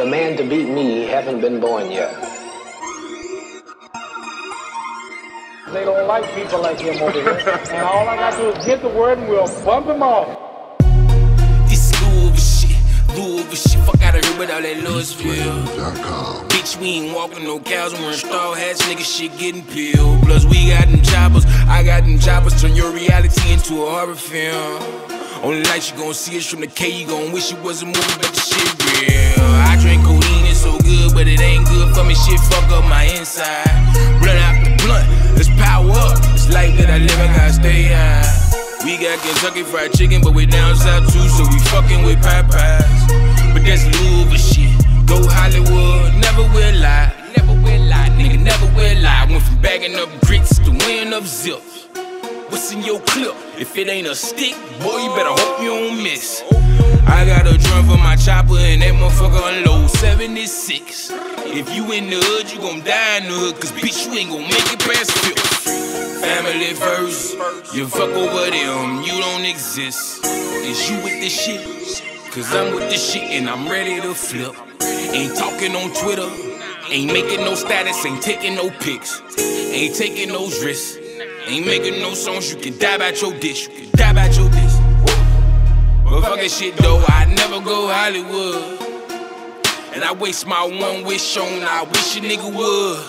the man to beat me haven't been born yet. They don't like people like him over here. and all I got to do is get the word and we'll bump him off. This Louisville shit, Louisville shit, fuck out of here without that Louisville. Bitch, we ain't walking no cows, wearing straw hats, nigga shit getting peeled. Plus, we got them choppers, I got them choppers, turn your reality into a horror film. Only night you gon' see us from the K, you gon' wish it was a movie, but the shit real. I drink codeine, it's so good, but it ain't good for me, shit fuck up my inside. Blunt after blunt, let's power up. It's like that I live, I gotta stay high. We got Kentucky Fried Chicken, but we down south too, so we fucking with Popeyes. But that's Louisville shit. Go Hollywood, never will lie. Never will lie, nigga, never will lie. Went from bagging up bricks to weighing up zips. What's in your clip? If it ain't a stick, boy, you better hope you don't miss. I got a drum for my chopper and that motherfucker unload 76. If you in the hood, you gon' die in the hood, cause bitch, you ain't gon' make it past 50. Family first, you fuck over them, you don't exist. Is you with the shit? Cause I'm with the shit and I'm ready to flip. Ain't talking on Twitter, ain't making no status, ain't taking no pics, ain't taking those risks. Ain't making no songs, you can die about your dish, you can die about your dish. But fuck that shit though, I never go Hollywood. And I waste my one wish on, I wish a nigga would.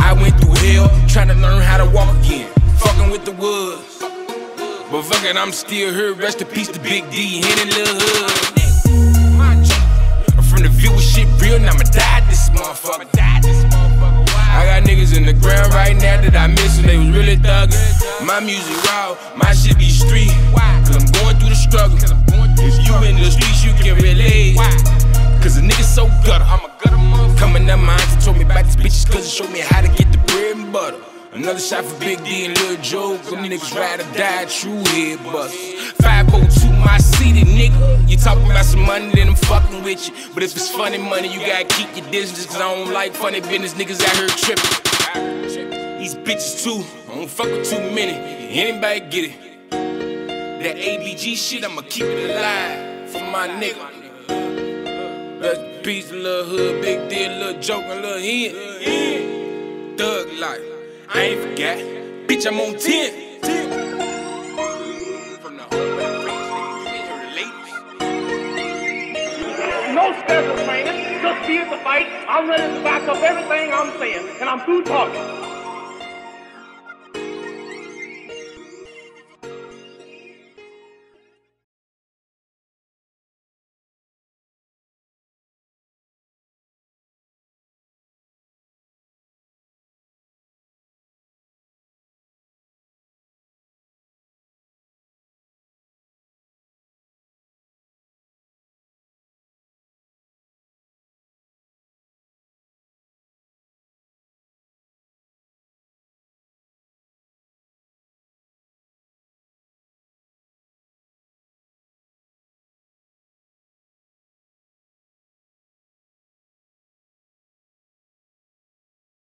I went through hell, trying to learn how to walk again, fucking with the woods. But fuck it, I'm still here, rest in peace to Big D, hitting Lil Hood. From the view with shit real, now I'ma die this motherfucker. I got niggas in the ground right now that I miss they was really thuggin'. My music raw, my shit be street. Cause I'm going through the struggle. If you in the streets, you can relate. Cause a nigga so gutter. I'm a gutter motherfucker. Coming up, my auntie told me about these bitches cause it showed me how to get the bread and butter. Another shot for Big D and Lil Joe. Them niggas ride or die, true head bust. 502 my city, nigga. You talking about some money, then I'm fucking with you. But if it's funny money, you gotta keep your distance. Cause I don't like funny business, niggas out here tripping. These bitches too, I don't fuck with too many. Anybody get it? That ABG shit, I'ma keep it alive for my nigga. Rest peace, little hood, big deal, little joke, and little hen. Thug life, I ain't forgot. Bitch, I'm on 10. From the home of the rich niggas, you ain't heard the latest. No special training, just be at the fight. I'm ready to back up everything I'm saying, and I'm through talking.